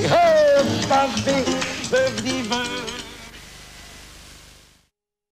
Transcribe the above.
Hey, papi,